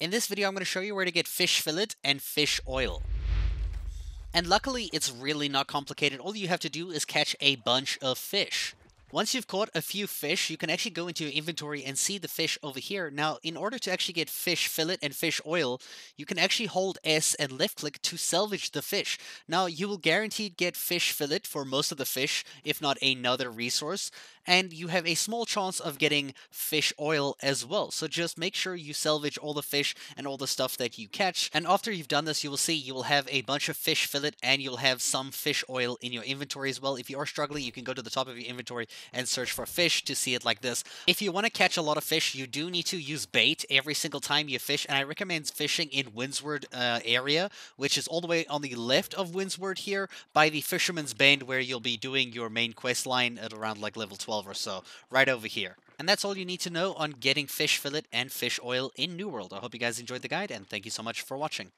In this video, I'm going to show you where to get fish fillet and fish oil. And luckily, it's really not complicated. All you have to do is catch a bunch of fish. Once you've caught a few fish, you can actually go into your inventory and see the fish over here. Now, in order to actually get fish fillet and fish oil, you can actually hold S and left click to salvage the fish. Now, you will guaranteed get fish fillet for most of the fish, if not another resource, and you have a small chance of getting fish oil as well. So just make sure you salvage all the fish and all the stuff that you catch. And after you've done this, you will see you will have a bunch of fish fillet and you'll have some fish oil in your inventory as well. If you are struggling, you can go to the top of your inventory and search for fish to see it like this. If you want to catch a lot of fish, you do need to use bait every single time you fish, and I recommend fishing in Windsward uh, area, which is all the way on the left of Windsward here by the Fisherman's Bend, where you'll be doing your main quest line at around like level 12 or so, right over here. And that's all you need to know on getting fish fillet and fish oil in New World. I hope you guys enjoyed the guide, and thank you so much for watching.